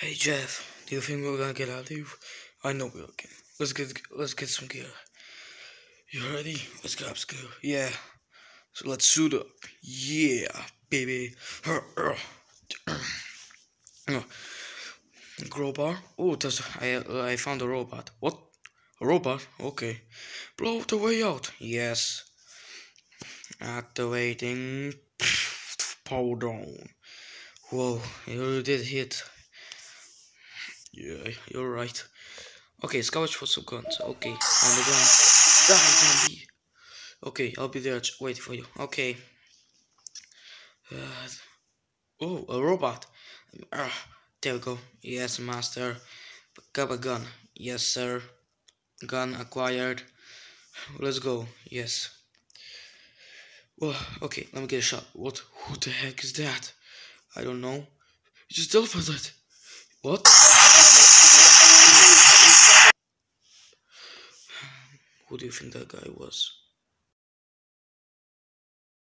Hey Jeff, do you think we're gonna get out of here? I know we can. Let's get let's get some gear. You ready? Let's grab some gear. Yeah. So let's suit up. Yeah, baby. Crowbar. Oh, there's I I found a robot. What? A robot? Okay. Blow the way out. Yes. Activating. Power down. Whoa, you did hit. Yeah, you're right. Okay, scavenge for some guns. Okay, on the gun. Die, zombie. Okay, I'll be there waiting for you. Okay. Uh, oh, a robot. Uh, there we go. Yes, master. Got a gun. Yes, sir. Gun acquired. Let's go. Yes. Well, okay, let me get a shot. What? Who the heck is that? I don't know. You just teleported. What? Who do you think that guy was?